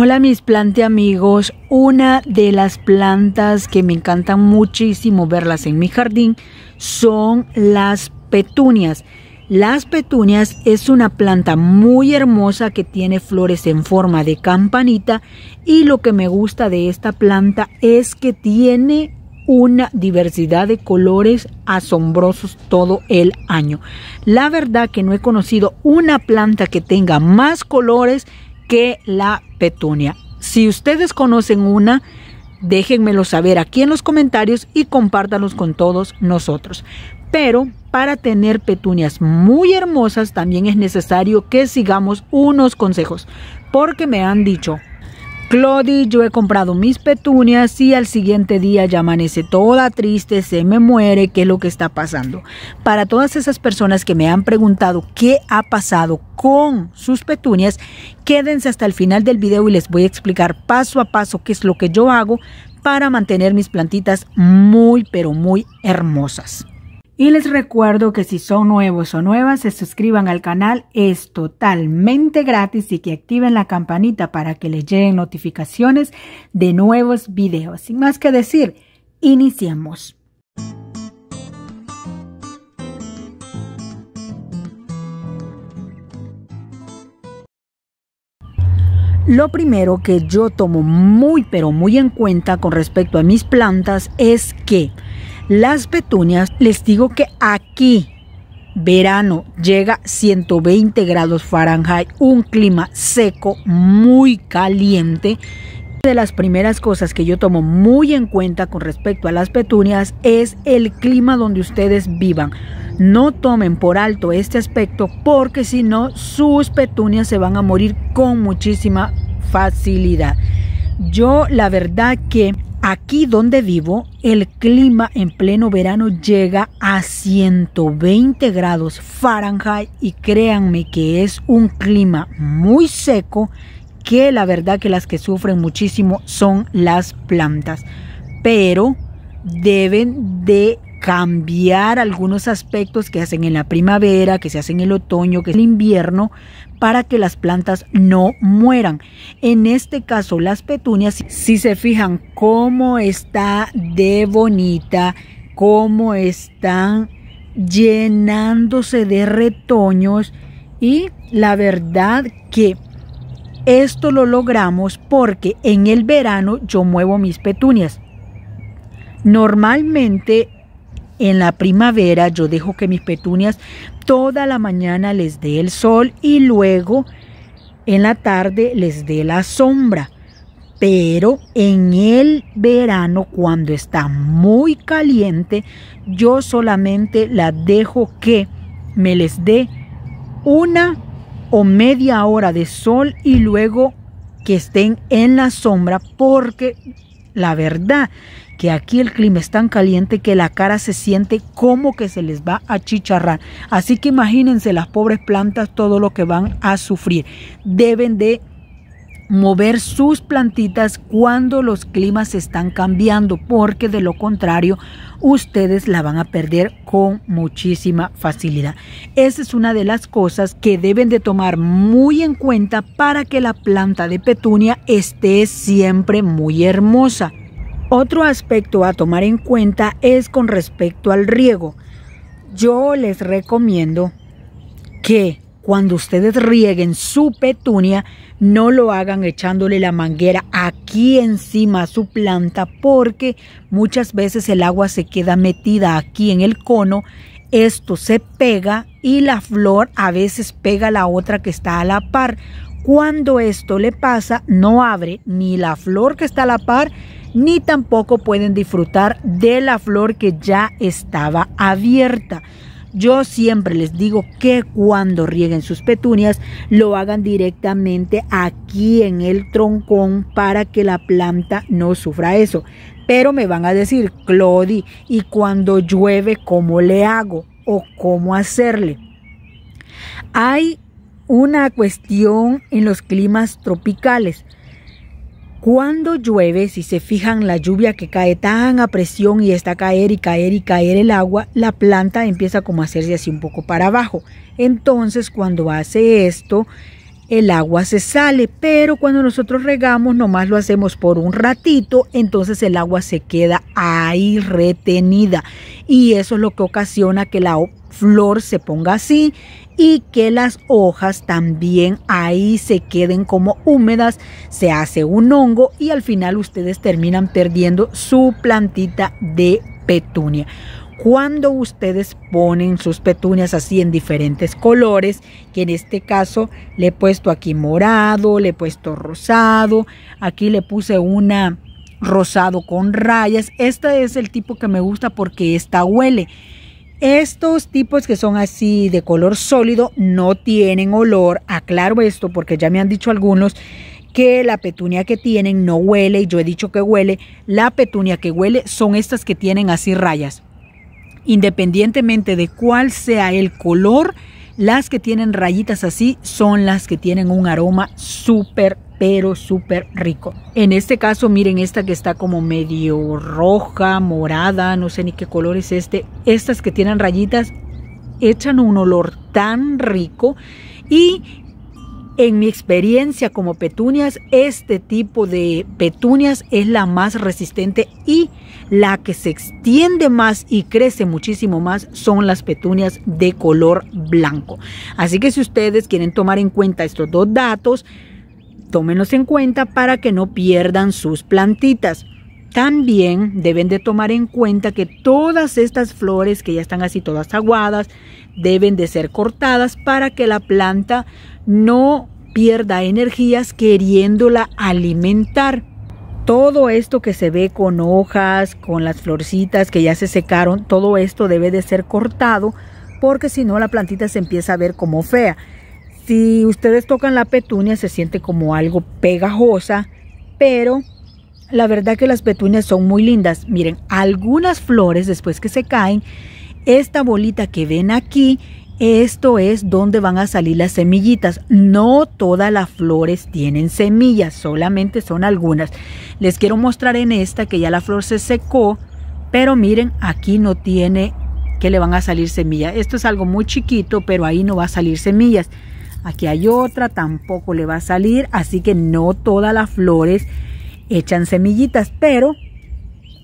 Hola mis plante amigos, una de las plantas que me encantan muchísimo verlas en mi jardín son las petunias. Las petunias es una planta muy hermosa que tiene flores en forma de campanita y lo que me gusta de esta planta es que tiene una diversidad de colores asombrosos todo el año. La verdad que no he conocido una planta que tenga más colores que la petunia. Si ustedes conocen una, déjenmelo saber aquí en los comentarios y compártanlos con todos nosotros. Pero para tener petunias muy hermosas también es necesario que sigamos unos consejos, porque me han dicho, Clody, yo he comprado mis petunias y al siguiente día ya amanece toda triste, se me muere, ¿qué es lo que está pasando? Para todas esas personas que me han preguntado qué ha pasado con sus petunias, quédense hasta el final del video y les voy a explicar paso a paso qué es lo que yo hago para mantener mis plantitas muy pero muy hermosas. Y les recuerdo que si son nuevos o nuevas, se suscriban al canal, es totalmente gratis y que activen la campanita para que les lleguen notificaciones de nuevos videos. Sin más que decir, iniciemos. Lo primero que yo tomo muy pero muy en cuenta con respecto a mis plantas es que las petunias, les digo que aquí verano llega 120 grados Fahrenheit, un clima seco, muy caliente. De las primeras cosas que yo tomo muy en cuenta con respecto a las petunias es el clima donde ustedes vivan. No tomen por alto este aspecto porque si no sus petunias se van a morir con muchísima facilidad. Yo la verdad que Aquí donde vivo, el clima en pleno verano llega a 120 grados Fahrenheit y créanme que es un clima muy seco que la verdad que las que sufren muchísimo son las plantas. Pero deben de cambiar algunos aspectos que hacen en la primavera, que se hacen en el otoño, que es el invierno, para que las plantas no mueran. En este caso, las petunias, si se fijan cómo está de bonita, cómo están llenándose de retoños y la verdad que esto lo logramos porque en el verano yo muevo mis petunias. Normalmente en la primavera yo dejo que mis petunias toda la mañana les dé el sol y luego en la tarde les dé la sombra. Pero en el verano, cuando está muy caliente, yo solamente la dejo que me les dé una o media hora de sol y luego que estén en la sombra porque la verdad que aquí el clima es tan caliente que la cara se siente como que se les va a chicharrar. Así que imagínense las pobres plantas todo lo que van a sufrir. Deben de mover sus plantitas cuando los climas están cambiando, porque de lo contrario ustedes la van a perder con muchísima facilidad. Esa es una de las cosas que deben de tomar muy en cuenta para que la planta de petunia esté siempre muy hermosa. Otro aspecto a tomar en cuenta es con respecto al riego. Yo les recomiendo que cuando ustedes rieguen su petunia, no lo hagan echándole la manguera aquí encima a su planta porque muchas veces el agua se queda metida aquí en el cono. Esto se pega y la flor a veces pega la otra que está a la par. Cuando esto le pasa, no abre ni la flor que está a la par ni tampoco pueden disfrutar de la flor que ya estaba abierta. Yo siempre les digo que cuando rieguen sus petunias lo hagan directamente aquí en el troncón para que la planta no sufra eso. Pero me van a decir, Clody, ¿y cuando llueve cómo le hago o cómo hacerle? Hay una cuestión en los climas tropicales. Cuando llueve, si se fijan la lluvia que cae tan a presión y está a caer y caer y caer el agua, la planta empieza como a hacerse así un poco para abajo. Entonces cuando hace esto, el agua se sale, pero cuando nosotros regamos nomás lo hacemos por un ratito, entonces el agua se queda ahí retenida y eso es lo que ocasiona que la flor se ponga así y que las hojas también ahí se queden como húmedas, se hace un hongo y al final ustedes terminan perdiendo su plantita de petunia. Cuando ustedes ponen sus petunias así en diferentes colores, que en este caso le he puesto aquí morado, le he puesto rosado, aquí le puse una rosado con rayas. Este es el tipo que me gusta porque esta huele. Estos tipos que son así de color sólido no tienen olor. Aclaro esto porque ya me han dicho algunos que la petunia que tienen no huele y yo he dicho que huele. La petunia que huele son estas que tienen así rayas. Independientemente de cuál sea el color, las que tienen rayitas así son las que tienen un aroma súper pero súper rico. En este caso, miren esta que está como medio roja, morada, no sé ni qué color es este. Estas que tienen rayitas echan un olor tan rico y en mi experiencia como petunias, este tipo de petunias es la más resistente y la que se extiende más y crece muchísimo más son las petunias de color blanco. Así que si ustedes quieren tomar en cuenta estos dos datos, tómenlos en cuenta para que no pierdan sus plantitas. También deben de tomar en cuenta que todas estas flores que ya están así todas aguadas deben de ser cortadas para que la planta no pierda energías queriéndola alimentar. Todo esto que se ve con hojas, con las florcitas que ya se secaron, todo esto debe de ser cortado porque si no la plantita se empieza a ver como fea. Si ustedes tocan la petunia se siente como algo pegajosa, pero la verdad que las petunias son muy lindas. Miren, algunas flores después que se caen, esta bolita que ven aquí, esto es donde van a salir las semillitas. No todas las flores tienen semillas, solamente son algunas. Les quiero mostrar en esta que ya la flor se secó, pero miren, aquí no tiene que le van a salir semillas. Esto es algo muy chiquito, pero ahí no va a salir semillas. Aquí hay otra, tampoco le va a salir, así que no todas las flores echan semillitas, pero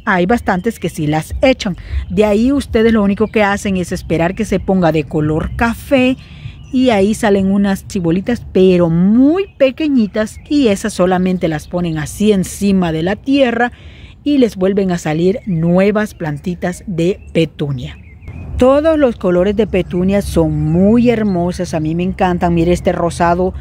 hay bastantes que sí las echan. De ahí ustedes lo único que hacen es esperar que se ponga de color café y ahí salen unas chibolitas pero muy pequeñitas y esas solamente las ponen así encima de la tierra y les vuelven a salir nuevas plantitas de petunia. Todos los colores de petunia son muy hermosas, a mí me encantan. Mire este rosado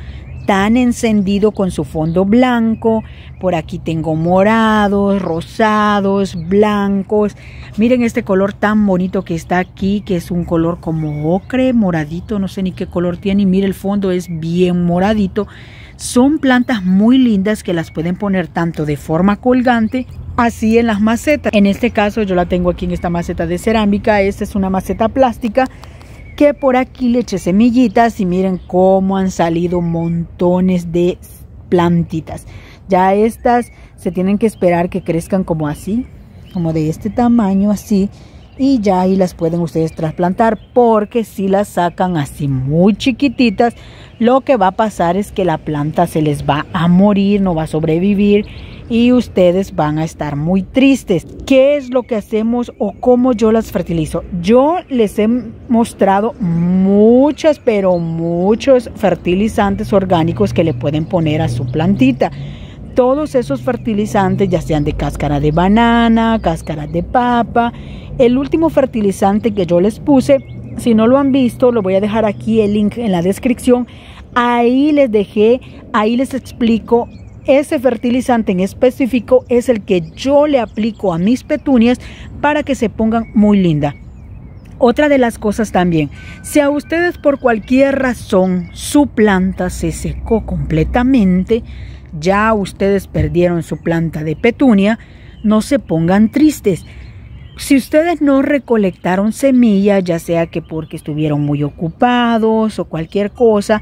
tan encendido con su fondo blanco. Por aquí tengo morados, rosados, blancos. Miren este color tan bonito que está aquí, que es un color como ocre, moradito, no sé ni qué color tiene. Y mire el fondo es bien moradito. Son plantas muy lindas que las pueden poner tanto de forma colgante así en las macetas. En este caso yo la tengo aquí en esta maceta de cerámica. Esta es una maceta plástica que por aquí le eché semillitas y miren cómo han salido montones de plantitas. Ya estas se tienen que esperar que crezcan como así, como de este tamaño así y ya ahí las pueden ustedes trasplantar porque si las sacan así muy chiquititas lo que va a pasar es que la planta se les va a morir, no va a sobrevivir y ustedes van a estar muy tristes. ¿Qué es lo que hacemos o cómo yo las fertilizo? Yo les he mostrado muchas, pero muchos fertilizantes orgánicos que le pueden poner a su plantita todos esos fertilizantes, ya sean de cáscara de banana, cáscara de papa. El último fertilizante que yo les puse, si no lo han visto, lo voy a dejar aquí el link en la descripción. Ahí les dejé, ahí les explico. Ese fertilizante en específico es el que yo le aplico a mis petunias para que se pongan muy lindas. Otra de las cosas también, si a ustedes por cualquier razón su planta se secó completamente, ya ustedes perdieron su planta de petunia, no se pongan tristes. Si ustedes no recolectaron semillas, ya sea que porque estuvieron muy ocupados o cualquier cosa,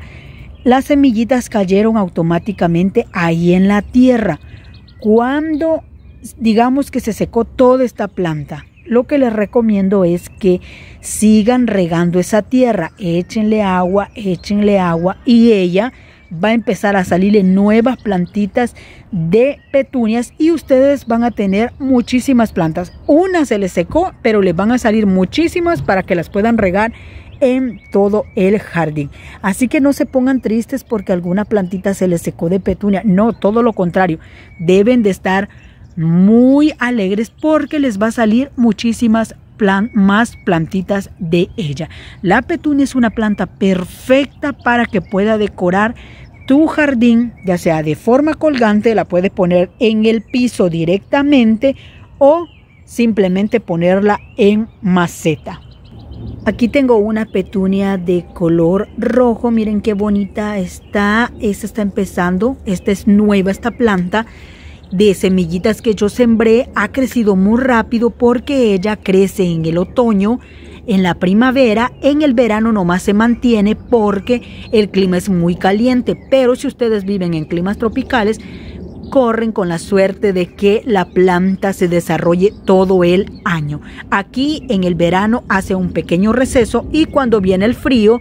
las semillitas cayeron automáticamente ahí en la tierra. Cuando digamos que se secó toda esta planta, lo que les recomiendo es que sigan regando esa tierra, échenle agua, échenle agua y ella va a empezar a salirle nuevas plantitas de petunias y ustedes van a tener muchísimas plantas. Una se les secó, pero les van a salir muchísimas para que las puedan regar en todo el jardín. Así que no se pongan tristes porque alguna plantita se les secó de petunia. No, todo lo contrario. Deben de estar muy alegres porque les va a salir muchísimas más plantitas de ella. La petunia es una planta perfecta para que pueda decorar tu jardín, ya sea de forma colgante, la puedes poner en el piso directamente o simplemente ponerla en maceta. Aquí tengo una petunia de color rojo. Miren qué bonita está. Esta está empezando. Esta es nueva, esta planta de semillitas que yo sembré. Ha crecido muy rápido porque ella crece en el otoño, en la primavera. En el verano nomás se mantiene porque el clima es muy caliente. Pero si ustedes viven en climas tropicales, corren con la suerte de que la planta se desarrolle todo el año. Aquí en el verano hace un pequeño receso y cuando viene el frío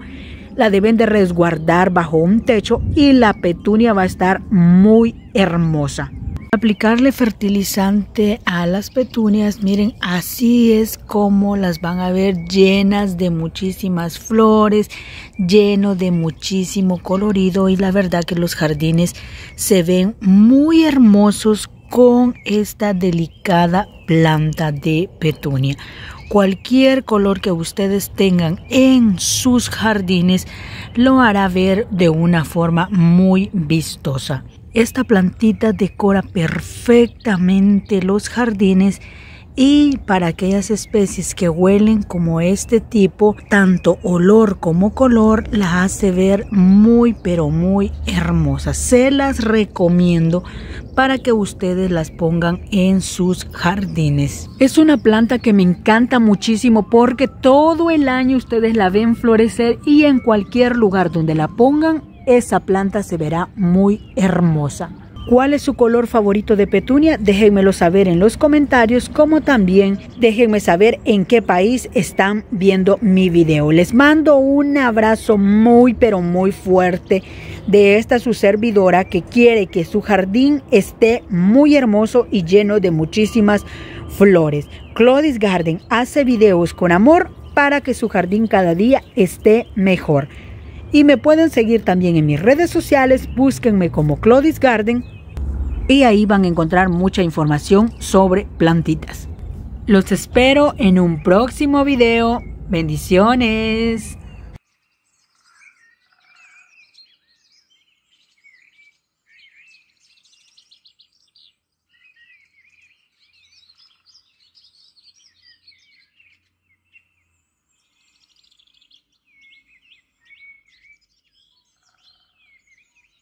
la deben de resguardar bajo un techo y la petunia va a estar muy hermosa. Aplicarle fertilizante a las petunias, miren, así es como las van a ver llenas de muchísimas flores, lleno de muchísimo colorido y la verdad que los jardines se ven muy hermosos con esta delicada planta de petunia. Cualquier color que ustedes tengan en sus jardines lo hará ver de una forma muy vistosa. Esta plantita decora perfectamente los jardines y para aquellas especies que huelen como este tipo, tanto olor como color, la hace ver muy pero muy hermosa. Se las recomiendo para que ustedes las pongan en sus jardines. Es una planta que me encanta muchísimo porque todo el año ustedes la ven florecer y en cualquier lugar donde la pongan esa planta se verá muy hermosa. ¿Cuál es su color favorito de petunia? Déjenmelo saber en los comentarios, como también déjenme saber en qué país están viendo mi video. Les mando un abrazo muy pero muy fuerte de esta su servidora que quiere que su jardín esté muy hermoso y lleno de muchísimas flores. Claudis Garden hace videos con amor para que su jardín cada día esté mejor. Y me pueden seguir también en mis redes sociales, búsquenme como Claudis Garden y ahí van a encontrar mucha información sobre plantitas. Los espero en un próximo video. Bendiciones.